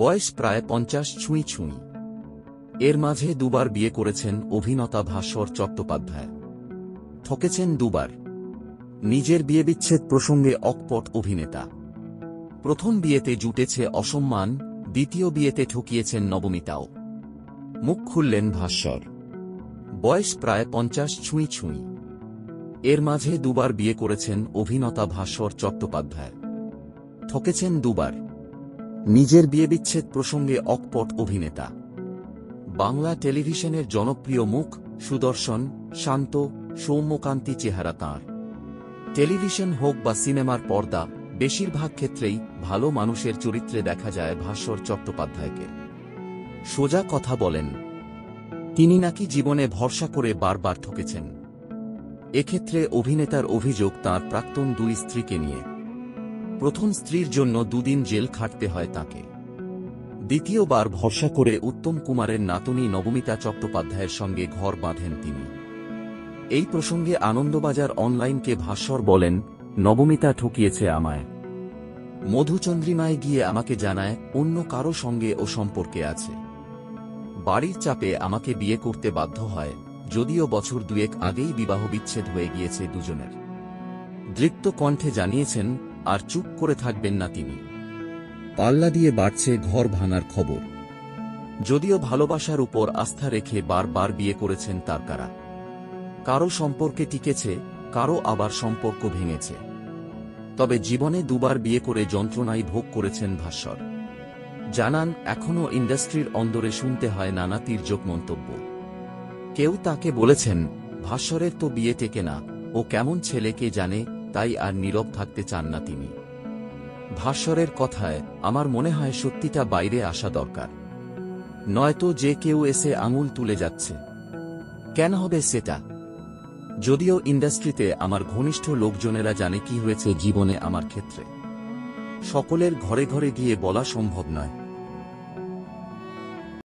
বয়স প্রায় পঞ্চাশ ছুঁই ছুঁই। এর মাঝে দুবার বিয়ে করেছেন অভিনেতা ভাস্বর চট্টোপাধ্যায়। ঠকেছেন দুবার। নিজের বিয়ে বিচ্ছেদ প্রসঙ্গে অকপট অভিনেতা। প্রথম বিয়েতে জুটেছে অসম্মান, দ্বিতীয় বিয়েতে ঠকিয়েছেন নবমিতাও। মুখ খুললেন ভাস্বর। বয়স প্রায় পঞ্চাশ ছুঁই ছুঁই। এর মাঝে দুবার বিয়ে করেছেন অভিনেতা ভাস্বর চট্টোপাধ্যায়। ঠকেছেন দুবার। নিজের বিয়ে বিচ্ছেদ প্রসঙ্গে অকপট অভিনেতা। বাংলা টেলিভিশনের জনপ্রিয় মুখ, সুদর্শন, শান্ত, সৌম্যকান্তি চেহারা তাঁর। টেলিভিশন হোক বা সিনেমার পর্দা, বেশিরভাগ ক্ষেত্রেই ভালো মানুষের চরিত্রে দেখা যায় ভাস্বর চট্টোপাধ্যায়কে। সোজা কথা বলেন, তিনি নাকি জীবনে ভরসা করে বারবার ঠকেছেন। এক্ষেত্রে অভিনেতার অভিযোগ তার প্রাক্তন দুই স্ত্রীকে নিয়ে। প্রথম স্ত্রীর জন্য দুদিন জেল খাটতে হয় তাকে। দ্বিতীয়বার ভরসা করে উত্তম কুমারের নাতনি নবমিতা চট্টোপাধ্যায়ের সঙ্গে ঘর বাঁধেন তিনি। এই প্রসঙ্গে আনন্দবাজার অনলাইনকে ভাস্বর বলেন, নবমিতা ঠকিয়েছে আমায়। মধুচন্দ্রিমায় গিয়ে আমাকে জানায়, অন্য কারও সঙ্গে ও সম্পর্কে আছে। বাড়ির চাপে আমাকে বিয়ে করতে বাধ্য হয়, যদিও বছর দুয়েক আগেই বিবাহ বিচ্ছেদ হয়ে গিয়েছে দুজনের। দৃপ্ত কণ্ঠে জানিয়েছেন আর চুপ করে থাকবেন না তিনি। পাল্লা দিয়ে বাড়ছে ঘর ভাঙার খবর। যদিও ভালোবাসার উপর আস্থা রেখে বারবার বিয়ে করেছেন তার কারা। কারও সম্পর্কে টিকেছে কারও আবার সম্পর্ক ভেঙেছে। তবে জীবনে দুবার বিয়ে করে যন্ত্রণাই ভোগ করেছেন ভাস্বর। জানান এখনও ইন্ডাস্ট্রির অন্দরে শুনতে হয় নানা তির্যক মন্তব্য। কেউ তাকে বলেছেন ভাস্বরের তো বিয়ে টেকে না ও কেমন ছেলেকে জানে? তাই আর নীরব থাকতে চান না তিনি। ভাস্বরের কথায় আমার মনে হয় সত্যিটা বাইরে আসা দরকার। নয়তো যে কেউ এসে আঙুল তুলে যাচ্ছে। কেন হবে সেটা? যদিও ইন্ডাস্ট্রিতে আমার ঘনিষ্ঠ লোকজনেরা জানে কি হয়েছে জীবনে আমার ক্ষেত্রে। সকলের ঘরে ঘরে গিয়ে বলা সম্ভব নয়।